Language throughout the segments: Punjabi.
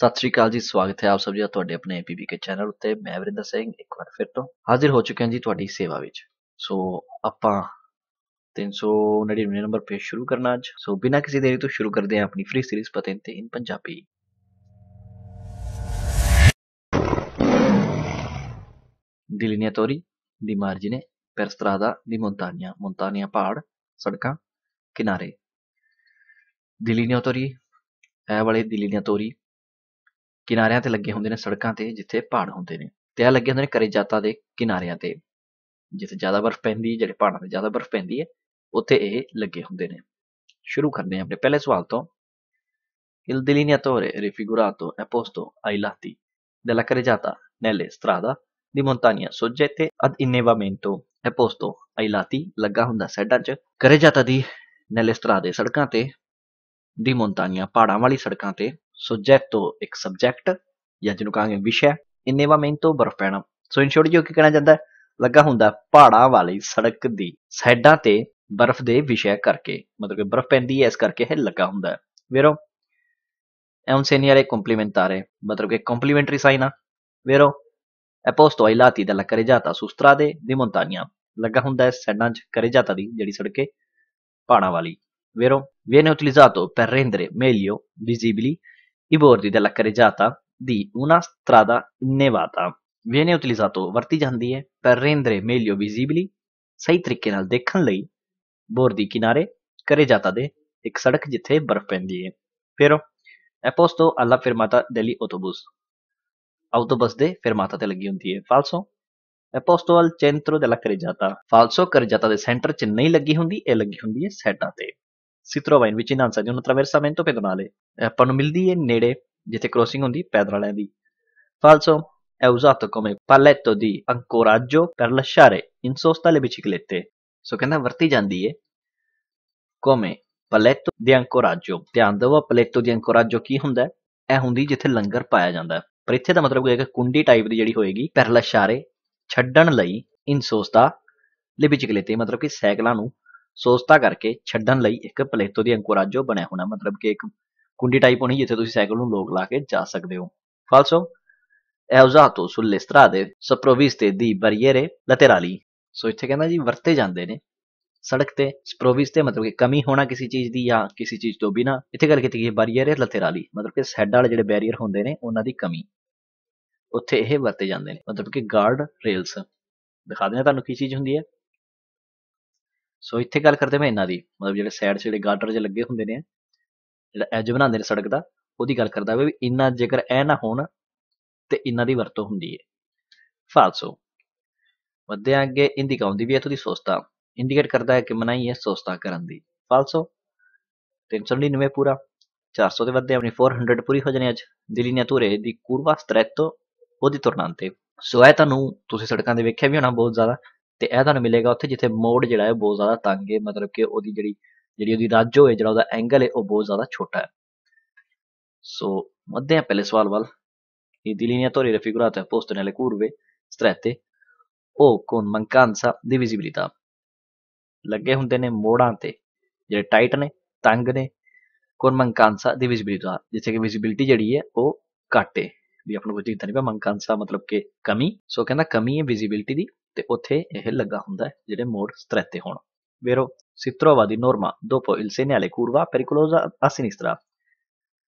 ਸਤਿ ਸ਼੍ਰੀ ਅਕਾਲ ਜੀ, ਸਵਾਗਤ ਹੈ ਆਪ ਸਭ ਜੀ ਦਾ ਤੁਹਾਡੇ ਆਪਣੇ ਪੀਪੀਕੇ ਚੈਨਲ ਉੱਤੇ, ਮੈਂ ਵਰਿੰਦਰ ਸਿੰਘ, ਇੱਕ ਵਾਰ ਫਿਰ ਤੋਂ ਹਾਜ਼ਰ ਹੋ ਚੁੱਕਿਆ ਜੀ ਤੁਹਾਡੀ ਸੇਵਾ ਵਿੱਚ। ਸੋ ਆਪਾਂ 399 ਨੰਬਰ ਪੇਜ ਸ਼ੁਰੂ ਕਰਨਾ ਅੱਜ। ਸੋ ਬਿਨਾਂ ਕਿਸੇ ਦੇਰੀ ਤੋਂ ਸ਼ੁਰੂ ਕਰਦੇ ਹਾਂ ਆਪਣੀ free series ਪਤੰਤੇ in Punjabi. delineatori di margine per ਦੀ di montagna ਪਹਾੜ, ਸੜਕਾਂ, ਕਿਨਾਰੇ। delineatori ਇਹ ਵਾਲੇ delineatori ਕਿਨਾਰਿਆਂ ਤੇ ਲੱਗੇ ਹੁੰਦੇ ਨੇ ਸੜਕਾਂ ਤੇ ਜਿੱਥੇ ਪਹਾੜ ਹੁੰਦੇ ਨੇ ਤੇ ਇਹ ਲੱਗੇ ਹੁੰਦੇ ਨੇ ਕਰੇਜਾਤਾ ਦੇ ਕਿਨਾਰਿਆਂ ਤੇ ਜਿੱਥੇ ਜ਼ਿਆਦਾ ਬਰਫ਼ ਪੈਂਦੀ ਹੈ ਜਿਹੜੇ ਪਹਾੜਾਂ ਤੇ ਜ਼ਿਆਦਾ ਬਰਫ਼ ਪੈਂਦੀ ਹੈ ਉੱਥੇ ਇਹ ਲੱਗੇ ਹੁੰਦੇ ਨੇ ਸ਼ੁਰੂ ਕਰਦੇ ਹਾਂ ਆਪਣੇ ਪਹਿਲੇ ਸਵਾਲ ਤੋਂ Il delineatore raffigurato è posto ai lati della carreggiata nelle strada di montagna soggette ad innevamento è posto ai lati ਲੱਗਾ ਹੁੰਦਾ ਸਾਈਡਾਂ 'ਚ carreggiata ਦੀ nelle strade ਸੜਕਾਂ ਤੇ ਦੀ montagna ਪਹਾੜਾਂ ਵਾਲੀ ਸੜਕਾਂ ਤੇ soggetto ਇੱਕ ਸਬਜੈਕਟ ਜਾਂ ਜਿਹਨੂੰ ਕਹਾਂਗੇ ਵਿਸ਼ਾ innevamento ਬਰਫ਼ ਪੈਣਾ ਸੋ ਇਨ ਸ਼ੋਰਟ ਜੋ ਕੀ ਕਹਿਣਾ ਜਾਂਦਾ ਹੈ ਲੱਗਾ ਹੁੰਦਾ ਪਹਾੜਾਂ ਵਾਲੀ ਸੜਕ ਦੀ ਸਾਈਡਾਂ ਤੇ ਬਰਫ਼ ਦੇ ਵਿਸ਼ਾ ਕਰਕੇ ਮਤਲਬ ਕਿ ਬਰਫ਼ ਪੈਂਦੀ ਹੈ ਇਸ ਕਰਕੇ ਇਹ ਲੱਗਾ ਹੁੰਦਾ ਹੈ vero è un segnale complementare ਮਤਲਬ ਕਿ complementary sign ਆ vero è posto ai lati della carreggiata su strade di montagna ਲੱਗਾ ਹੁੰਦਾ ਹੈ ਸਾਈਡਾਂ 'ਚ carreggiata ਦੀ ਜਿਹੜੀ ਸੜਕੇ ਪਹਾੜਾਂ ਵਾਲੀ vero viene utilizzato per rendere meglio visibili i bordi della carreggiata di una strada innevata viene utilizzato ਵਰਤੀ ਜਾਂਦੀ ਹੈ per rendere meglio visibili ਸਹੀ ਤਰੀਕੇ ਨਾਲ ਦੇਖਣ ਲਈ bordi ਕਿਨਾਰੇ carreggiata ਦੇ ਇੱਕ ਸੜਕ ਜਿੱਥੇ ਬਰਫ਼ ਪੈਂਦੀ ਹੈ vero è posto alla fermata degli autobus autobus ਦੇ fermata ਤੇ ਲੱਗੀ ਹੁੰਦੀ ਹੈ falso è posto al centro della carreggiata falso carreggiata ਦੇ center 'ਚ ਨਹੀਂ ਲੱਗੀ ਹੁੰਦੀ ਇਹ ਲੱਗੀ ਹੁੰਦੀ ਹੈ ਸਾਈਡਾਂ ਤੇ si trova in vicinanza di un attraversamento pedonale ਇਹ ਆਪਾਂ ਨੂੰ ਮਿਲਦੀ ਹੈ ਨੇੜੇ ਜਿੱਥੇ ਕ੍ਰੋਸਿੰਗ ਹੁੰਦੀ ਪੈਦਲ ਵਾਲਿਆਂ ਦੀ falso è usato come palletto di ancoraggio per lasciare in sosta le biciclette ਸੋ ਕਹਿੰਦਾ ਵਰਤੀ ਜਾਂਦੀ ਹੈ come paletto di ancoraggio ਧਿਆਨ ਦਿਓ paletto di ancoraggio ਕੀ ਹੁੰਦਾ ਹੈ ਇਹ ਹੁੰਦੀ ਜਿੱਥੇ ਲੰਗਰ ਪਾਇਆ ਜਾਂਦਾ ਹੈ ਪਰ ਇੱਥੇ ਦਾ ਮਤਲਬ ਇਹ ਹੈ ਕਿ ਕੁੰਡੀ ਟਾਈਪ ਦੀ ਜਿਹੜੀ ਹੋਏਗੀ per lasciare ਛੱਡਣ ਲਈ in sosta le biciclette ਮਤਲਬ ਕਿ ਸਾਈਕਲਾਂ ਨੂੰ ਸੋਸਤਾ ਕਰਕੇ ਛੱਡਣ ਲਈ ਇੱਕ ਪਲੇਟੋ ਦੀ ਅੰਕੋਰਾਜੋ ਬਣਿਆ ਹੋਣਾ, ਮਤਲਬ ਕਿ ਇੱਕ ਕੁੰਡੀ ਟਾਈਪ ਹੋਣੀ ਜਿੱਥੇ ਤੁਸੀਂ ਸਾਈਕਲ ਨੂੰ ਲੋਕ ਲਾ ਕੇ ਜਾ ਸਕਦੇ ਹੋ। ਫਾਲਸੋ è usato sulle strade, sprovviste di barriere laterali ਸੋ ਇੱਥੇ ਕਹਿੰਦਾ ਜੀ ਵਰਤੇ ਜਾਂਦੇ ਨੇ। ਸੜਕ ਤੇ sprovviste ਮਤਲਬ ਕਿ ਕਮੀ ਹੋਣਾ ਕਿਸੇ ਚੀਜ਼ ਦੀ ਜਾਂ ਕਿਸੇ ਚੀਜ਼ ਤੋਂ ਬਿਨਾ। ਇੱਥੇ ਗੱਲ ਕੀਤੀ ਗਈ barriere laterali, ਮਤਲਬ ਕਿ ਸਾਈਡ ਵਾਲੇ ਜਿਹੜੇ ਬੈਰੀਅਰ ਹੁੰਦੇ ਨੇ, ਉਹਨਾਂ ਦੀ ਕਮੀ। ਉੱਥੇ ਇਹ ਵਰਤੇ ਜਾਂਦੇ ਨੇ, ਮਤਲਬ ਕਿ ਗਾਰਡ ਰੇਲਸ ਦਿਖਾ ਦਿੰਦੇ ਤੁਹਾਨੂੰ ਕੀ ਚੀਜ਼ ਹੁੰਦੀ ਹੈ। ਸੋ ਇੱਥੇ ਗੱਲ ਕਰਦੇ ਮੈਂ ਇਹਨਾਂ ਦੀ, ਮਤਲਬ ਜਿਹੜੇ ਸਾਈਡ 'ਚ ਜਿਹੜੇ ਗਾਰਡਰ ਜੇ ਲੱਗੇ ਹੁੰਦੇ ਨੇ, ਜਿਹੜਾ ਐਜ ਬਣਾਉਂਦੇ ਨੇ ਸੜਕ ਦਾ, ਉਹਦੀ ਗੱਲ ਕਰਦਾ ਵੀ ਇੰਨਾ ਜੇਕਰ ਇਹ ਨਾ ਹੋਣ ਤੇ ਇਹਨਾਂ ਦੀ ਵਰਤੋਂ ਹੁੰਦੀ ਹੈ ਫਾਲਸੋ ਵੱਧਦੇ ਅੱਗੇ ਇੰਡੀਕਾ ਵੀ ਇੱਥੋਂ ਦੀ ਸੋਸਤਾ ਇੰਡੀਕੇਟ ਕਰਦਾ ਹੈ ਕਿ ਮਨਾਈ ਹੈ ਸੋਸਤਾ ਕਰਨ ਦੀ। ਫਾਲਸੋ 399 ਪੂਰਾ। 400 ਤੇ ਵੱਧਦੇ ਆਪਣੀ 400 ਪੂਰੀ ਹੋ ਜਾਣੀ ਅੱਜ। delineature di curva stretto o di tornante ਸੋ ਇਹ ਤੁਹਾਨੂੰ ਤੁਸੀਂ ਸੜਕਾਂ ਦੇ ਵੇਖਿਆ ਵੀ ਹੋਣਾ ਬਹੁਤ ਜ਼ਿਆਦਾ। ਤੇ ਇਹ ਤੁਹਾਨੂੰ ਮਿਲੇਗਾ ਉੱਥੇ, ਜਿੱਥੇ ਮੋੜ ਜਿਹੜਾ ਹੈ ਬਹੁਤ ਜ਼ਿਆਦਾ ਤੰਗ ਹੈ। ਮਤਲਬ ਕਿ ਉਹਦੀ ਜਿਹੜੀ ਜਿਹੜੀ ਉਹਦੀ ਰਾਜੋ ਹੈ ਜਿਹੜਾ ਉਹਦਾ ਐਂਗਲ ਹੈ, ਉਹ ਬਹੁਤ ਜ਼ਿਆਦਾ ਛੋਟਾ ਹੈ। ਸੋ ਵੱਧਦੇ ਹਾਂ ਪਹਿਲੇ ਸਵਾਲ ਵੱਲ। Il delineatore raffigurato è posto nelle curve strette o con mancanza di visibilità. ਲੱਗੇ ਹੁੰਦੇ ਨੇ ਮੋੜਾਂ ਤੇ, ਜਿਹੜੇ ਟਾਈਟ ਨੇ, ਤੰਗ ਨੇ। con mancanza ਦੀ visibilità ਜਿੱਥੇ ਕਿ ਵਿਜ਼ਿਬਿਲਿਟੀ ਜਿਹੜੀ ਹੈ, ਉਹ ਘੱਟ ਹੈ। ਵੀ ਆਪਾਂ ਨੂੰ ਕੁਝ ਦਿਖਦਾ ਨਹੀਂ ਪਿਆ mancanza ਮਤਲਬ ਕਿ ਕਮੀ। ਸੋ ਕਹਿੰਦਾ ਕਮੀ ਹੈ ਵਿਜ਼ਿਬਿਲਿਟੀ ਦੀ। ਤੇ ਉੱਥੇ ਇਹ ਲੱਗਾ ਹੁੰਦਾ ਹੈ, ਜਿਹੜੇ ਮੋੜ strette ਹੋਣ। vero si trova di norma dopo il segnale curva pericolosa a sinistra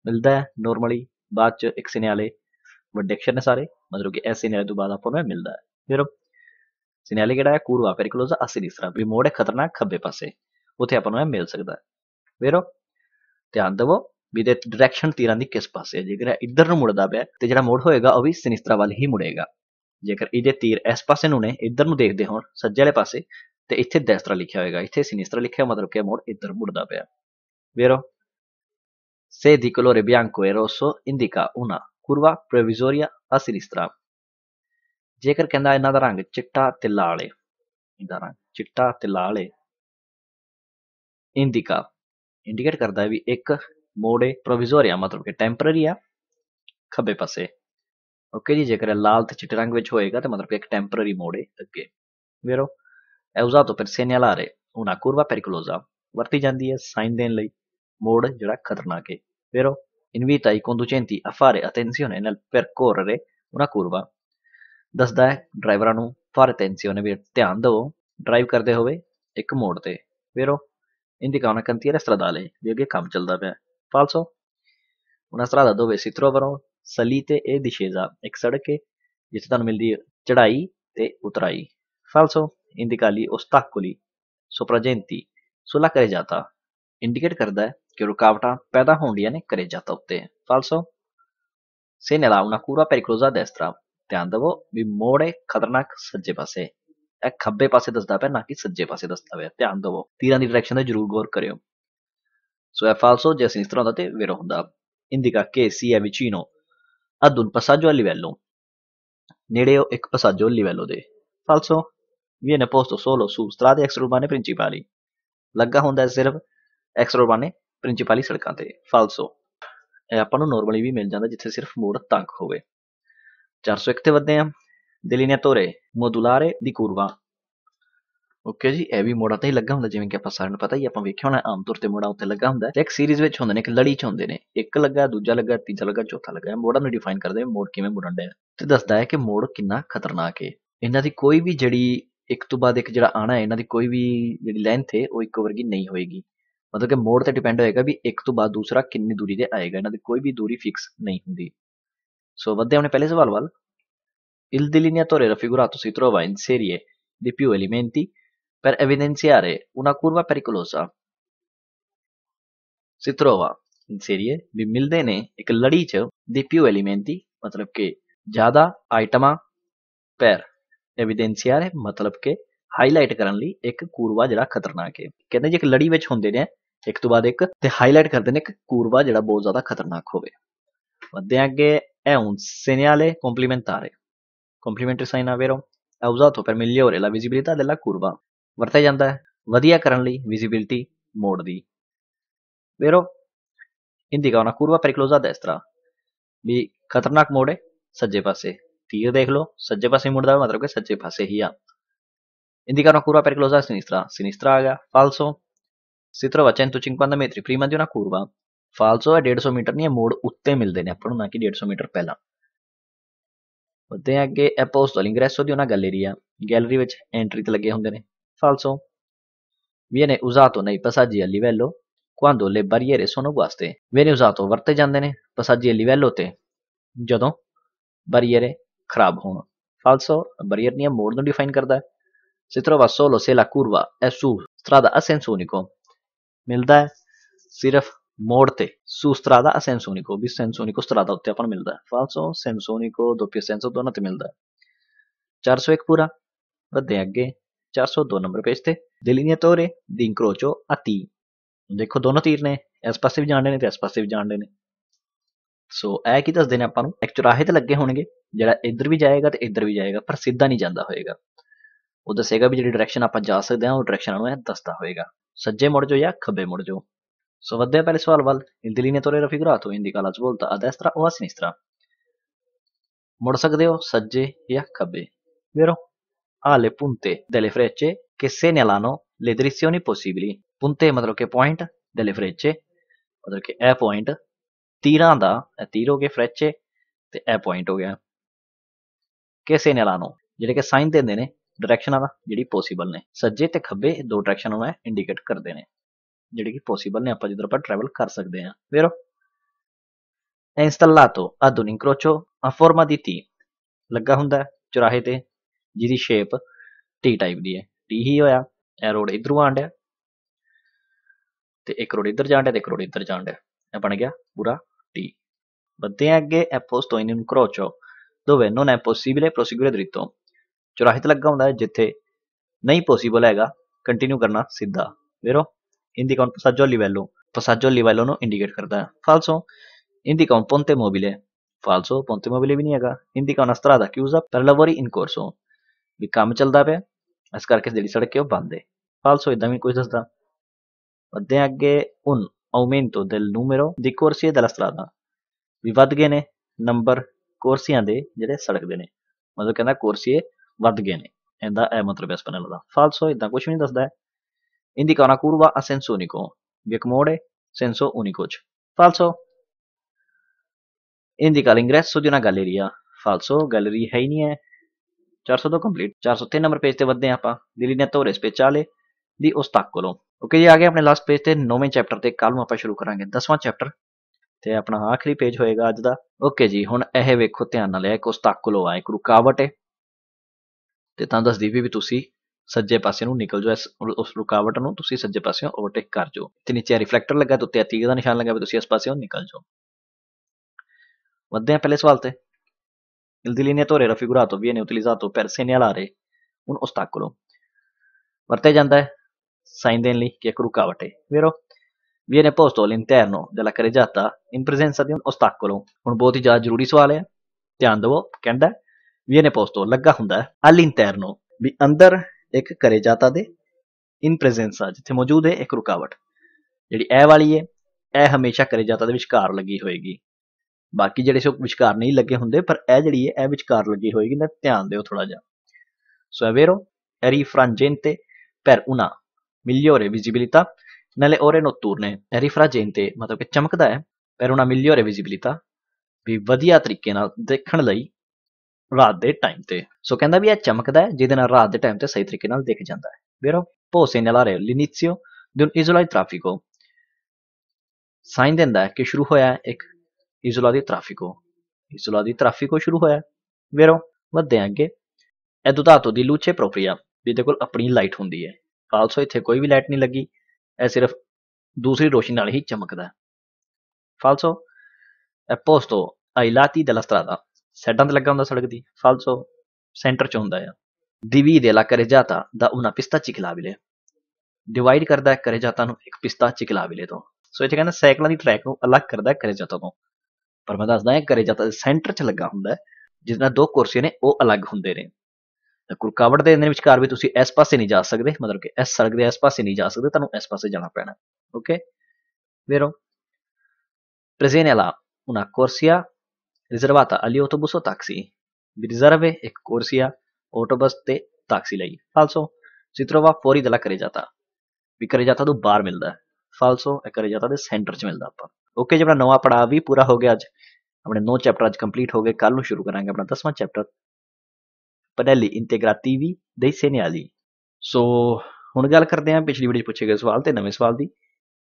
ਮਿਲਦਾ ਹੈ normally ਬਾਅਦ ਚ ਇੱਕ segnale ਵੱਡੇ ਅਕਸ਼ਰ ਨੇ ਸਾਰੇ, ਮਤਲਬ ਕਿ ਇਸ segnale ਤੋਂ ਬਾਅਦ ਆਪਾਂ ਨੂੰ ਮਿਲਦਾ ਹੈ। vero segnale ਕਿਹੜਾ ਹੈ? curva pericolosa a sinistra ਵੀ ਮੋੜ ਹੈ ਖਤਰਨਾਕ ਖੱਬੇ ਪਾਸੇ, ਉੱਥੇ ਆਪਾਂ ਨੂੰ ਇਹ ਮਿਲ ਸਕਦਾ ਹੈ। vero ਧਿਆਨ ਦਿਵੋ, ਵੀ ਦੇ ਡਾਇਰੈਕਸ਼ਨ ਤੀਰਾਂ ਦੀ ਕਿਸ ਪਾਸੇ ਹੈ? ਜੇਕਰ ਇੱਧਰ ਨੂੰ ਮੁੜਦਾ ਪਿਆ ਤੇ ਜਿਹੜਾ ਮੋੜ ਹੋਏਗਾ, ਉਹ ਵੀ ਸਿਨਿਸਤਰਾ ਵੱਲ ਹੀ ਮੁੜੇਗਾ। ਜੇਕਰ ਇਹਦੇ ਤੀਰ ਇਸ ਪਾਸੇ ਨੂੰ ਨੇ, ਇੱਧਰ ਨੂੰ ਦੇਖਦੇ ਹੋਣ, ਸੱਜੇ ਵਾਲੇ ਪਾਸੇ, ਤੇ ਇੱਥੇ ਦੈਸਤਰਾ ਲਿਖਿਆ ਹੋਏਗਾ, ਇੱਥੇ ਸਿਨਿਸਤਰਾ ਲਿਖਿਆ, ਮਤਲਬ ਕਿ ਮੋੜ ਇੱਧਰ ਮੁੜਦਾ ਪਿਆ। vero se di colore bianco e rosso indica una curva provvisoria a sinistra. ਜੇਕਰ ਕਹਿੰਦਾ ਇਹਨਾਂ ਦਾ ਰੰਗ ਚਿੱਟਾ ਤੇ ਲਾਲ ਹੈ ਇਹਦਾ ਰੰਗ ਚਿੱਟਾ ਤੇ ਲਾਲ ਹੈ ਇੰਡੀਕਾ ਇੰਡੀਕੇਟ ਕਰਦਾ ਹੈ ਵੀ ਇੱਕ ਮੋੜ ਹੈ ਪ੍ਰੋਵਿਜ਼ੋਰੀਆ ਮਤਲਬ ਕਿ ਟੈਂਪਰੇਰੀ ਆ, ਖੱਬੇ ਪਾਸੇ। ਓਕੇ ਜੀ ਜੇਕਰ ਇਹ ਲਾਲ ਤੇ ਚਿੱਟੇ ਰੰਗ ਵਿੱਚ ਹੋਏਗਾ ਤਾਂ ਮਤਲਬ ਕਿ ਇੱਕ ਟੈਂਪਰੇਰੀ ਮੋੜ ਹੈ ਅੱਗੇ vero è usato per segnalare una curva pericolosa ਵਰਤੀ ਜਾਂਦੀ ਹੈ ਸਾਈਨ ਦੇਣ ਲਈ ਮੋੜ ਜਿਹੜਾ ਖਤਰਨਾਕ ਹੈ vero invita i conducenti a fare attenzione nel percorrere una curva ਦੱਸਦਾ ਹੈ ਡਰਾਈਵਰਾਂ ਨੂੰ fare attenzione ਵੀ ਧਿਆਨ ਦਿਓ ਡਰਾਈਵ ਕਰਦੇ ਹੋਏ ਇੱਕ ਮੋੜ ਤੇ vero indica una cantiere stradale ਵੀ ਅੱਗੇ ਕੰਮ ਚੱਲਦਾ ਪਿਆ falso una strada dove si trovano ਸਲੀ ਤੇ ਇਹ ਦਿਸ਼ੇਜ਼ਾ ਇੱਕ ਸੜਕ ਹੈ ਜਿੱਥੇ ਤੁਹਾਨੂੰ ਮਿਲਦੀ ਹੈ ਚੜ੍ਹਾਈ ਤੇ ਉਤਰਾਈ ਫਾਲਸੋ ਇੰਦਿਕਾਲੀ ਉਸਤਾਕੁਲੀ ਸੁਪਰਜੈਂਤੀ ਸੁਲਾ ਕਰੇ ਜਾਤਾ ਇੰਡੀਕੇਟ ਕਰਦਾ ਹੈ ਕਿ ਰੁਕਾਵਟਾਂ ਪੈਦਾ ਹੋਣੀਆਂ ਨੇ ਕਰੇ ਜਾਤਾ ਉੱਤੇ ਫਾਲਸੋ ਸੇਨੇਲਾ una curva pericolosa a destra ਧਿਆਨ ਦਿਵੋ ਵੀ ਮੋੜ ਹੈ ਖਤਰਨਾਕ ਸੱਜੇ ਪਾਸੇ ਇਹ ਖੱਬੇ ਪਾਸੇ ਦੱਸਦਾ ਪਿਆ ਨਾ ਕਿ ਸੱਜੇ ਪਾਸੇ ਦੱਸਦਾ ਪਿਆ ਧਿਆਨ ਦਿਵੋ ਤੀਰਾਂ ਦੀ ਡਾਇਰੈਕਸ਼ਨ ਤੇ ਜ਼ਰੂਰ ਗੌਰ ਕਰਿਓ ਸੋ ਐ ਫਾਲਸੋ ਜੇ ਇਸ ਤਰ੍ਹਾਂ ਦਾ ਤੇ ਵੇਰੋ ਹੁੰਦਾ indica che sia vicino vicino ad un passaggio a livello ਨੇੜੇ ਹੋ ਇੱਕ passaggio a livello ਦੇ falso viene posto solo su strade extraurbane principali ਲੱਗਾ ਹੁੰਦਾ ਹੈ ਸਿਰਫ extraurbane principali ਸੜਕਾਂ ਤੇ falso ਇਹ ਆਪਾਂ ਨੂੰ ਨਾਰਮਲੀ ਵੀ ਮਿਲ ਜਾਂਦਾ ਜਿੱਥੇ ਸਿਰਫ ਮੋੜ ਤੰਗ ਹੋਵੇ 401 ਤੇ ਵਧਦੇ ਆ delineatore modulare di curva okay ji, ਇਹ ਵੀ ਮੋੜਾ ਤੇ ਹੀ ਲੱਗਾ ਹੁੰਦਾ, ਜਿਵੇਂ ਕਿ ਆਪਾਂ ਸਾਰਿਆਂ ਨੂੰ ਪਤਾ ਹੀ ਆਪਾਂ ਵੇਖਿਆ ਹੋਣਾ, ਆਮ ਤੌਰ ਤੇ ਮੋੜਾਂ ਉੱਤੇ ਲੱਗਾ ਹੁੰਦਾ। ਤੇ ਇੱਕ ਸੀਰੀਜ਼ ਵਿੱਚ ਹੁੰਦੇ ਨੇ, ਇੱਕ ਲੜੀ ਚ ਹੁੰਦੇ ਨੇ। ਇੱਕ ਲੱਗਾ, ਦੂਜਾ ਲੱਗਾ, ਤੀਜਾ ਲੱਗਾ, ਚੌਥਾ ਲੱਗਾ, ਇਹ ਨੂੰ ਡਿਫਾਈਨ ਕਰਦੇ ਮੋੜ ਕਿਵੇਂ ਮੁੜਨ ਦੇ ਤੇ ਦੱਸਦਾ ਹੈ ਕਿ ਮੋੜ ਕਿੰਨਾ ਖਤਰਨਾਕ ਹੈ ਇਹਨਾਂ ਦੀ ਕੋਈ ਵੀ ਜਿਹੜੀ ਇੱਕ ਤੋਂ ਬਾਅਦ ਇੱਕ ਜਿਹੜਾ ਆਣਾ ਹੈ, ਇਹਨਾਂ ਦੀ ਕੋਈ ਵੀ ਜਿਹੜੀ ਲੈਂਥ ਹੈ ਉਹ ਇੱਕ ਵਰਗੀ ਨਹੀਂ ਹੋਏਗੀ। ਮਤਲਬ ਕਿ ਮੋੜ ਤੇ ਡਿਪੈਂਡ ਹੋਏਗਾ ਵੀ ਇੱਕ ਤੋਂ ਬਾਅਦ ਦੂਸਰਾ ਕਿੰਨੀ ਦੂਰੀ ਤੇ ਆਏਗਾ, ਇਹਨਾਂ ਦੀ ਕੋਈ ਵੀ ਦੂਰੀ ਫਿਕਸ ਨਹੀਂ ਹੁੰਦੀ। ਸੋ ਵੱਧਦੇ ਆਪਣੇ ਪਹਿਲੇ ਸਵਾਲ ਵੱਲ। Il delineatore raffigurato si trova in serie di più elementi per evidenziare una curva pericolosa. Si trova in serie ਵੀ ਮਿਲਦੇ ਨੇ ਇੱਕ ਲੜੀ ਚ di più elementi ਮਤਲਬ ਕਿ ਜ਼ਿਆਦਾ ਆਈਟਮਾਂ per evidenziare ਮਤਲਬ ਕਿ ਹਾਈਲਾਈਟ ਕਰਨ ਲਈ ਇੱਕ ਕੂਰਵਾ ਜਿਹੜਾ ਖਤਰਨਾਕ ਹੈ ਕਹਿੰਦੇ ਜੇ ਇੱਕ ਲੜੀ ਵਿੱਚ ਹੁੰਦੇ ਨੇ ਇੱਕ ਤੋਂ ਬਾਅਦ ਇੱਕ ਤੇ ਹਾਈਲਾਈਟ ਕਰਦੇ ਨੇ ਇੱਕ ਕੂਰਵਾ ਜਿਹੜਾ ਬਹੁਤ ਜ਼ਿਆਦਾ ਖਤਰਨਾਕ ਹੋਵੇ ਵੱਧਦੇ ਹਾਂ ਅੱਗੇ è un segnale complementare complementary sign a vero è usato per migliorare la visibilità della curva ਵਰਤਿਆ ਜਾਂਦਾ ਹੈ ਵਧੀਆ ਕਰਨ ਲਈ ਵਿਜ਼ਿਬਿਲਿਟੀ ਮੋਡ ਦੀ ਵੇਰੋ ਇੰਦੀ ਨਾ ਕੁਰਵਾ ਪਰਿਕਲੋਜ਼ਾ ਦਾ ਇਸ ਤਰ੍ਹਾਂ ਵੀ ਖਤਰਨਾਕ ਮੋੜ ਹੈ ਸੱਜੇ ਪਾਸੇ ਤੀਰ ਦੇਖ ਲਓ ਸੱਜੇ ਪਾਸੇ ਮੁੜਦਾ ਮਤਲਬ ਕਿ ਸੱਜੇ ਪਾਸੇ ਹੀ ਆ ਇੰਦੀ ਨਾ ਕੁਰਵਾ ਪਰਿਕਲੋਜ਼ਾ ਸਿਨਿਸਟਰਾ ਸਿਨਿਸਟਰਾ ਆ ਗਿਆ ਫਾਲਸੋ ਸਿਤਰੋ ਵਚਨ ਤੁਚਿੰਗ ਪੰਦਾ ਮੇਤਰੀ ਪ੍ਰੀਮਾ ਦੀ ਨਾ ਕੁਰਵਾ ਫਾਲਸੋ ਹੈ 150 ਮੀਟਰ ਨਹੀਂ ਇਹ ਮੋੜ ਉੱਤੇ ਮਿਲਦੇ ਨੇ ਆਪਾਂ ਨੂੰ ਨਾ ਕਿ 150 ਮੀਟਰ ਪਹਿਲਾਂ ਉੱਤੇ ਅੱਗੇ ਐਪੋਸਟਲ ਇੰਗ੍ਰੈਸੋ ਦੀ ਉਹਨਾਂ ਗੈਲਰੀ ਆ ਗੈਲਰੀ ਵਿੱਚ ਐਂਟਰੀ ਤੇ ਲੱਗੇ ਹੁੰਦੇ ਨੇ falso viene usato nei passaggi a livello quando le barriere sono guaste viene usato ਵਰਤੇ ਜਾਂਦੇ ਨੇ passaggi a livello ਤੇ ਜਦੋਂ barriere ਖਰਾਬ ਹੋਣ falso barriere ਨਹੀਂ ਹੈ ਮੋਡ ਨੂੰ ਡਿਫਾਈਨ ਕਰਦਾ ਹੈ si trova solo se la curva è su strada a senso unico ਮਿਲਦਾ ਹੈ ਸਿਰਫ ਮੋੜ ਤੇ su strada a senso unico we senso unico strada ਉੱਤੇ ਆਪਾਂ ਨੂੰ ਮਿਲਦਾ ਹੈ falso senso unico doppio senso ਦੋਨਾਂ ਤੇ ਮਿਲਦਾ ਹੈ 401 ਪੂਰਾ ਵਧਦੇ ਹਾਂ ਅੱਗੇ 402 ਨੰਬਰ ਪੇਜ ਤੇ। delineatore di incrocio a T ਦੇਖੋ ਦੋਨੋਂ ਤੀਰ ਨੇ, ਇਸ ਪਾਸੇ ਵੀ ਜਾਣਦੇ ਨੇ ਤੇ ਇਸ ਪਾਸੇ ਵੀ ਜਾਣਦੇ ਨੇ। ਸੋ ਇਹ ਕੀ ਦੱਸਦੇ ਨੇ ਆਪਾਂ ਨੂੰ? ਇੱਕ ਚੁਰਾਹੇ ਤੇ ਲੱਗੇ ਹੋਣਗੇ, ਜਿਹੜਾ ਇੱਧਰ ਵੀ ਜਾਏਗਾ ਤੇ ਇੱਧਰ ਵੀ ਜਾਏਗਾ, ਪਰ ਸਿੱਧਾ ਨਹੀਂ ਜਾਂਦਾ ਹੋਏਗਾ। ਉਹ ਦੱਸੇਗਾ ਵੀ ਜਿਹੜੀ ਡਾਇਰੈਕਸ਼ਨ ਆਪਾਂ ਜਾ ਸਕਦੇ ਹਾਂ, ਉਹ ਡਾਇਰੈਕਸ਼ਨ ਨੂੰ ਇਹ ਦੱਸਦਾ ਹੋਏਗਾ। ਸੱਜੇ ਮੁੜ ਜਾਓ ਜਾਂ ਖੱਬੇ ਮੁੜ ਜਾਓ। ਸੋ ਵਧਦੇ ਪਹਿਲੇ ਸਵਾਲ ਵੱਲ। il delineatore raffigurato indica la svolta a destra o a sinistra ਮੁੜ ਸਕਦੇ ਹੋ ਸੱਜੇ ਜਾਂ ਖੱਬੇ? ਵੇਰੋ। Ha le punte delle frecce che segnalano le direzioni possibili punte ਮਤਲਬ ਕਿ point delle frecce ਮਤਲਬ ਕਿ ਇਹ point ਤੀਰਾਂ ਦਾ ਇਹ ਤੀਰ ਹੋ ਗਏ ਫ੍ਰੈਚੇ ਤੇ ਇਹ ਪੁਆਇੰਟ ਹੋ ਗਿਆ ਕਿ segnalano ਜਿਹੜੇ ਕਿ ਸਾਈਨ ਦਿੰਦੇ ਨੇ ਡਾਇਰੈਕਸ਼ਨਾਂ ਦਾ ਜਿਹੜੀ ਪੋਸੀਬਲ ਨੇ ਸੱਜੇ ਤੇ ਖੱਬੇ ਦੋ ਡਾਇਰੈਕਸ਼ਨਾਂ ਨੂੰ ਇਹ ਇੰਡੀਕੇਟ ਕਰਦੇ ਨੇ ਜਿਹੜੇ ਕਿ ਪੋਸੀਬਲ ਨੇ ਆਪਾਂ ਜਿੱਧਰ ਆਪਾਂ ਟਰੈਵਲ ਕਰ ਸਕਦੇ ਹਾਂ vero è installato ad un incrocio a forma di T ਲੱਗਾ ਹੁੰਦਾ ਹੈ ਚੁਰਾਹੇ ਤੇ ਜਿਹਦੀ ਸ਼ੇਪ ਟੀ ਟਾਈਪ ਦੀ ਹੈ ਟੀ ਹੀ ਹੋਇਆ ਇਹ ਰੋਡ ਇਧਰੋਂ ਆਣ ਡਿਆ ਤੇ ਇੱਕ ਰੋਡ ਇਧਰ ਜਾਣ ਡਿਆ ਤੇ ਇੱਕ ਰੋਡ ਇਧਰ ਜਾਣ ਡਿਆ ਇਹ ਬਣ ਗਿਆ ਪੂਰਾ ਟੀ ਵਧਦੇ ਆ ਅੱਗੇ ਐਪੋਸ ਤੋਂ ਇਨ ਕਰੋਚੋ ਦੋਵੇਂ ਨੋਨ ਹੈ ਪੋਸੀਬਲ ਹੈ ਪ੍ਰੋਸੀਗੂਰੇ ਦ੍ਰਿਤੋਂ ਚੁਰਾਹੇ ਤੇ ਲੱਗਾ ਹੁੰਦਾ ਹੈ ਜਿੱਥੇ ਨਹੀਂ ਪੋਸੀਬਲ ਹੈਗਾ ਕੰਟੀਨਿਊ ਕਰਨਾ ਸਿੱਧਾ ਵੇਰੋ ਇੰਦੀ ਕੌਣ ਪਸਾਜੋ ਲਿਵੈਲੋ ਪਸਾਜੋ ਲਿਵੈਲੋ ਨੂੰ ਇੰਡੀਕੇਟ ਕਰਦਾ ਹੈ ਫਾਲਸੋ ਇੰਦੀ ਕੌਣ ਪੋਂਤੇ ਮੋਬਿਲੇ ਫਾਲਸੋ ਪੋਂਤੇ ਮੋਬਿਲੇ ਵੀ ਨਹੀਂ ਹੈਗਾ ਇੰਦੀ ਕੌਣ ਅਸਤਰਾਦਾ ਕਿਊਜ਼ਾ ਪਰ ਲਵਰੀ ਇਨ ਕੋਰਸੋ ਵੀ ਕੰਮ ਚੱਲਦਾ ਪਿਆ ਇਸ ਕਰਕੇ ਜਿਹੜੀ ਸੜਕ ਹੈ ਉਹ ਬੰਦ ਹੈ ਆਲਸੋ ਇਦਾਂ ਵੀ ਕੋਈ ਦੱਸਦਾ ਅੱਧੇ ਅੱਗੇ ਉਨ ਆਉਮੈਂਟੋ del numero di corsie della strada ਵੀ ਵੱਧ ਗਏ ਨੇ ਨੰਬਰ ਕੋਰਸੀਆਂ ਦੇ ਜਿਹੜੇ ਸੜਕ ਦੇ ਨੇ ਮਤਲਬ ਕਹਿੰਦਾ ਕੋਰਸੀਏ ਵੱਧ ਗਏ ਨੇ ਇਹਦਾ ਇਹ ਮਤਲਬ ਇਸ ਪੈਨਲ ਦਾ ਫਾਲਸੋ ਇਦਾਂ ਕੁਝ ਨਹੀਂ ਦੱਸਦਾ ਹੈ indica una curva a senso unico ਵੀ ਇੱਕ ਮੋੜ ਹੈ senso unico ਚ falso indica l'ingresso di una galleria falso galleria ਹੈ ਹੀ ਨਹੀਂ ਹੈ 402 ਕੰਪਲੀਟ 403 ਨੰਬਰ ਪੇਜ ਤੇ ਵੱਧਦੇ ਹਾਂ ਆਪਾਂ। delineatore ਦੀ di ostacolo ਓਕੇ ਜੀ, ਆ ਗਏ ਆਪਣੇ ਲਾਸਟ ਪੇਜ ਤੇ, ਨੌਵੇਂ ਚੈਪਟਰ ਤੇ। ਕੱਲ ਨੂੰ ਆਪਾਂ ਸ਼ੁਰੂ ਕਰਾਂਗੇ 10ਵਾਂ ਚੈਪਟਰ ਤੇ ਆਪਣਾ ਆਖਰੀ ਪੇਜ ਹੋਏਗਾ ਅੱਜ ਦਾ। ਓਕੇ ਜੀ, ਹੁਣ ਇਹ ਵੇਖੋ ਧਿਆਨ ਨਾਲ, ਇਹ ਇੱਕ ostacolo ਆ ਇੱਕ ਰੁਕਾਵਟ ਹੈ। ਤੇ ਤਾਂ ਦੱਸਦੀ ਵੀ ਤੁਸੀਂ ਸੱਜੇ ਪਾਸੇ ਨੂੰ ਨਿਕਲ ਜਾਓ, ਇਸ ਉਸ ਰੁਕਾਵਟ ਨੂੰ, ਤੁਸੀਂ ਸੱਜੇ ਪਾਸਿਓਂ ਓਵਰਟੇਕ ਕਰ ਜਾਓ। ਤੇ ਨੀਚੇ ਰਿਫਲੈਕਟਰ ਲੱਗਾ ਤੇ ਉੱਤੇ ਤੀਰ ਦਾ ਨਿਸ਼ਾਨ ਲੱਗਾ ਵੀ ਤੁਸੀਂ ਇਸ ਪਾਸਿਓਂ ਨਿਕਲ ਜਾਓ। ਵੱਧਦੇ ਹਾਂ ਪਹਿਲੇ ਸਵਾਲ ਤੇ। Il delineatore raffigurato viene utilizzato per segnalare un ostacolo. ਵਰਤਿਆ ਜਾਂਦਾ ਹੈ ਸਾਈਨ ਦੇਣ ਲਈ ਕਿ ਇੱਕ ਰੁਕਾਵਟ ਹੈ vero viene posto all'interno della carreggiata in presenza di un ostacolo ਹੁਣ ਬਹੁਤ ਹੀ ਜ਼ਿਆਦਾ ਜ਼ਰੂਰੀ ਸਵਾਲ ਹੈ ਧਿਆਨ ਦਿਵੋ ਕਹਿੰਦਾ viene posto ਲੱਗਾ ਹੁੰਦਾ ਹੈ all'interno ਵੀ ਅੰਦਰ ਇੱਕ carreggiata ਦੇ in presenza ਜਿੱਥੇ ਮੌਜੂਦ ਹੈ ਇੱਕ ਰੁਕਾਵਟ ਜਿਹੜੀ ਇਹ ਵਾਲੀ ਹੈ ਇਹ ਹਮੇਸ਼ਾ carreggiata ਦੇ ਵਿਚਕਾਰ ਲੱਗੀ ਹੋਏਗੀ ਬਾਕੀ ਜਿਹੜੇ ਸੋ ਵਿਚਕਾਰ ਨਹੀਂ ਲੱਗੇ ਹੁੰਦੇ ਪਰ ਇਹ ਜਿਹੜੀ ਹੈ ਇਹ ਵਿਚਕਾਰ ਲੱਗੀ ਹੋਏਗੀ ਨਾ ਧਿਆਨ ਦਿਓ ਥੋੜਾ ਜਿਹਾ ਸੋ ਐਵੇਰੋ eri frangente per una migliore visibilità nelle ore notturne è rifragente ਮਤਲਬ ਕਿ ਚਮਕਦਾ ਹੈ per una migliore visibilità ਵੀ ਵਧੀਆ ਤਰੀਕੇ ਨਾਲ ਦੇਖਣ ਲਈ ਰਾਤ ਦੇ ਟਾਈਮ ਤੇ ਸੋ ਕਹਿੰਦਾ ਵੀ ਇਹ ਚਮਕਦਾ ਹੈ ਜਿਹਦੇ ਨਾਲ ਰਾਤ ਦੇ ਟਾਈਮ ਤੇ ਸਹੀ ਤਰੀਕੇ ਨਾਲ ਦਿਖ ਜਾਂਦਾ ਹੈ vero può segnalare l'inizio di un'isola di traffico sign ਦਿੰਦਾ ਹੈ ਕਿ ਸ਼ੁਰੂ ਹੋਇਆ ਇੱਕ ਇੱਕ ਇਜ਼ੋਲਾ ਦੀ ਟ੍ਰੈਫਿਕੋ ਇਜ਼ੋਲਾ ਦੀ ਟ੍ਰੈਫਿਕੋ ਸ਼ੁਰੂ ਹੋਇਆ ਵੇਰੋ ਵੱਧਦੇ ਹਾਂ ਅੱਗੇ ਐਦੁਤਾਤੋ ਦੀ ਲੂਚੇ ਪ੍ਰੋਪਰੀਆ ਜਿਹਦੇ ਕੋਲ ਆਪਣੀ ਲਾਈਟ ਹੁੰਦੀ ਹੈ। ਫਾਲਸੋ ਇੱਥੇ ਕੋਈ ਵੀ ਲਾਈਟ ਨਹੀਂ ਲੱਗੀ। ਇਹ ਸਿਰਫ ਦੂਸਰੀ ਰੋਸ਼ਨੀ ਨਾਲ ਹੀ ਚਮਕਦਾ ਹੈ। ਫਾਲਸੋ è posto ai lati della ਤੇ ਲੱਗਾ ਹੁੰਦਾ ਸੜਕ ਦੀ। ਫਾਲਸੋ ਸੈਂਟਰ ਚ ਹੁੰਦਾ ਹੈ divide la carreggiata da una pista ciclabile divide ਕਰਦਾ ਹੈ carreggiata ਨੂੰ ਇੱਕ ਪਿਸਤਾ ciclabile ਤੋਂ। ਸੋ ਇੱਥੇ ਕਹਿੰਦਾ ਸਾਈਕਲਾਂ ਦੀ ਟਰੈਕ ਨੂੰ ਅਲੱਗ ਕਰਦਾ ਹੈ carreggiata ਤੋਂ। ਪਰ ਮੈਂ ਦੱਸਦਾ ਹਾਂ carreggiata ਦੇ ਸੈਂਟਰ 'ਚ ਲੱਗਾ ਹੁੰਦਾ ਹੈ ਜਿਸ ਨਾਲ ਦੋ ਕੁਰਸੀਆਂ ਨੇ ਉਹ ਅਲੱਗ ਹੁੰਦੇ ਨੇ ਤਾਂ ਰੁਕਾਵਟ ਦੇ ਦੇ ਵਿਚਕਾਰ ਵੀ ਤੁਸੀਂ ਇਸ ਪਾਸੇ ਨਹੀਂ ਜਾ ਸਕਦੇ ਮਤਲਬ ਕਿ ਇਸ ਸੜਕ ਦੇ ਇਸ ਪਾਸੇ ਨਹੀਂ ਜਾ ਸਕਦੇ ਤੁਹਾਨੂੰ ਇਸ ਪਾਸੇ ਜਾਣਾ ਪੈਣਾ okay vero presente una corsia riservata agli autobus o taxi vi riserve ਇੱਕ corsia autobus ਤੇ taxi ਲਈ falso si trova fuori dalla carreggiata ਵੀ carreggiata ਤੋਂ ਬਾਹਰ ਮਿਲਦਾ ਹੈ falso ਇਹ carreggiata ਦੇ ਸੈਂਟਰ 'ਚ ਮਿਲਦਾ ਆਪਾਂ ਓਕੇ ਜੀ ਆਪਣਾ ਨਵਾਂ ਪੜਾਅ ਵੀ ਪੂਰਾ ਹੋ ਗਿਆ ਅੱਜ ਆਪਣੇ ਨੌ ਚੈਪਟਰ ਅੱਜ ਕੰਪਲੀਟ ਹੋ ਗਏ ਕੱਲ ਨੂੰ ਸ਼ੁਰੂ ਕਰਾਂਗੇ ਆਪਣਾ 10ਵਾਂ ਚੈਪਟਰ ਪਨੈਲੀ ਇੰਟੀਗ੍ਰਾਟਿਵੀ dei segnali ਸੋ ਹੁਣ ਗੱਲ ਕਰਦੇ ਹਾਂ ਪਿਛਲੀ ਵੀਡੀਓ 'ਚ ਪੁੱਛੇ ਗਏ ਸਵਾਲ ਤੇ ਨਵੇਂ ਸਵਾਲ ਦੀ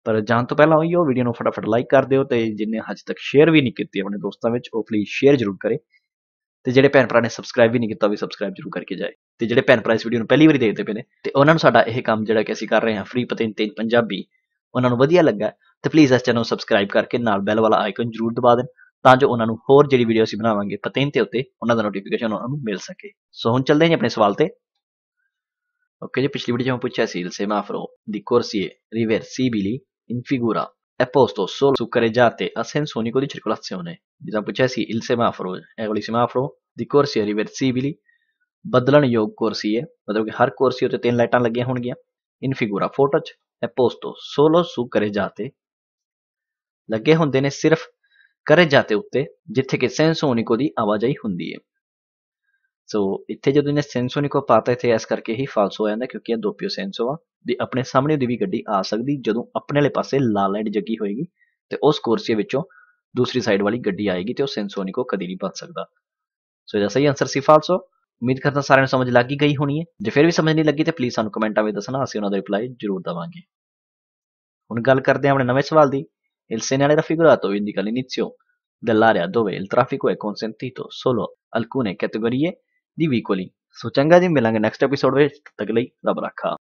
ਪਰ ਜਾਣ ਤੋਂ ਪਹਿਲਾਂ ਉਹ ਵੀਡੀਓ ਨੂੰ ਫਟਾਫਟ ਲਾਈਕ ਕਰ ਦਿਓ ਤੇ ਜਿੰਨੇ ਹਜੇ ਤੱਕ ਸ਼ੇਅਰ ਵੀ ਨਹੀਂ ਕੀਤੀ ਆਪਣੇ ਦੋਸਤਾਂ ਵਿੱਚ ਉਹ ਪਲੀਜ਼ ਸ਼ੇਅਰ ਜ਼ਰੂਰ ਕਰੇ ਤੇ ਜਿਹੜੇ ਭੈਣ ਭਰਾ ਨੇ ਸਬਸਕ੍ਰਾਈਬ ਵੀ ਨਹੀਂ ਕੀਤਾ ਉਹ ਵੀ ਸਬਸਕ੍ਰਾਈਬ ਜ਼ਰੂਰ ਕਰਕੇ ਜਾਏ ਤੇ ਜਿਹੜੇ ਭੈਣ ਭਰਾ ਇਸ ਵੀਡੀਓ ਨੂੰ ਪਹਿਲੀ ਵਾਰੀ ਦੇਖਦੇ ਪਏ ਨੇ ਤੇ ਉਹਨਾਂ ਨੂੰ ਸਾਡਾ ਇਹ ਕੰਮ ਜਿਹੜਾ ਕਿ ਅਸੀਂ ਕਰ ਰਹੇ ਹਾਂ ਫ੍ਰੀ ਪਤਨ ਤੇ ਪੰਜਾਬੀ ਉਹਨਾਂ ਨੂੰ ਵਧੀਆ ਲੱਗਾ ਤੇ ਪਲੀਜ਼ ਇਸ ਚੈਨਲ ਨੂੰ ਸਬਸਕ੍ਰਾਈਬ ਕਰਕੇ ਨਾਲ ਬੈਲ ਵਾਲਾ ਆਈਕਨ ਜ਼ਰੂਰ ਦਬਾ ਦੇਣ ਤਾਂ ਜੋ ਉਹਨਾਂ ਨੂੰ ਹੋਰ ਜਿਹੜੀ ਵੀਡੀਓ ਅਸੀਂ ਬਣਾਵਾਂਗੇ ਪਤਨ ਤੇ ਉੱਤੇ ਉਹਨਾਂ ਦਾ ਨੋਟੀਫਿਕੇਸ਼ਨ ਉਹਨਾਂ ਨੂੰ ਮਿਲ ਸਕੇ। ਸੋ ਹੁਣ ਚੱਲਦੇ ਹਾਂ ਆਪਣੇ ਸਵਾਲ ਤੇ। ਓਕੇ ਜੀ, ਪਿਛਲੀ ਵੀਡੀਓ 'ਚ ਮੈਂ ਪੁੱਛਿਆ ਸੀ il semaforo di corsie reversibili in figura solo su carreggiate a senso unico di circolazione ਜਿੱਦਾਂ ਪੁੱਛਿਆ ਸੀ, il semaforo ਇਹ semaforo di corsie reversibili ਬਦਲਣਯੋਗ ਕੁਰਸੀ ਹੈ ਮਤਲਬ ਕਿ ਹਰ ਕੁਰਸੀ ਉੱਤੇ ਤਿੰਨ ਲਾਈਟਾਂ ਲੱਗੀਆਂ ਹੋਣਗੀਆਂ ਇਨ ਫਿਗੂਰਾ ਫੋਟੋ 'ਚ। È posto solo su carreggiate ਲੱਗੇ ਹੁੰਦੇ ਨੇ ਸਿਰਫ carreggiate ਉੱਤੇ, ਜਿੱਥੇ ਕਿ senso ਦੀ ਆਵਾਜਾਈ ਹੁੰਦੀ ਹੈ। ਸੋ ਇੱਥੇ ਜਦੋਂ ਇਹਨੇ ਸੈਂਸੋ ਪਾਤਾ, ਇੱਥੇ ਇਸ ਕਰਕੇ ਹੀ ਫਾਲਸ ਹੋ ਜਾਂਦਾ, ਕਿਉਂਕਿ ਇਹ ਦੋਪਿਓ ਸੈਂਸੋ ਆ ਦੀ ਆਪਣੇ ਸਾਹਮਣੇ ਦੀ ਵੀ ਗੱਡੀ ਆ ਸਕਦੀ, ਜਦੋਂ ਆਪਣੇ ਵਾਲੇ ਪਾਸੇ ਲਾਲ ਲਾਈਟ ਜੱਗੀ ਹੋਏਗੀ ਤੇ ਉਸ ਕੁਰਸੀ ਵਿੱਚੋਂ ਦੂਸਰੀ ਸਾਈਡ ਵਾਲੀ ਗੱਡੀ ਆਏਗੀ ਤੇ ਉਹ ਸੈਂਸੋ ਨਿਕੋ ਕਦੀ ਨਹੀਂ ਬਣ ਸਕਦਾ। ਸੋ ਇਹਦਾ ਸਹੀ ਆਨਸਰ ਸੀ ਫਾਲਸੋ ਉਮੀਦ ਕਰਦਾ ਸਾਰਿਆਂ ਨੂੰ ਸਮਝ ਲੱਗ ਹੀ ਗਈ ਹੋਣੀ ਹੈ। ਜੇ ਫਿਰ ਵੀ ਸਮਝ ਨਹੀਂ ਲੱਗੀ ਤੇ ਪਲੀਜ਼ ਸਾਨੂੰ ਕਮੈਂਟਾਂ ਵਿੱਚ ਦੱਸਣਾ, ਅਸੀਂ ਉਹਨਾਂ ਦਾ ਰਿਪਲਾਈ ਜ਼ਰੂਰ ਦਵਾਂਗੇ। ਹੁਣ ਗੱਲ ਕਰਦੇ ਹਾਂ ਆਪਣੇ ਨਵੇਂ ਸਵਾਲ ਦੀ। Il segnale raffigurato indica l'inizio dell'area dove il traffico è consentito solo alcune categorie di veicoli ਸੋ ਚੰਗਾ ਜੀ, ਮਿਲਾਂਗੇ ਨੈਕਸਟ ਐਪੀਸੋਡ ਵਿੱਚ ਤੱਕ ਲਈ ਰੱਬ ਰੱਖਾ।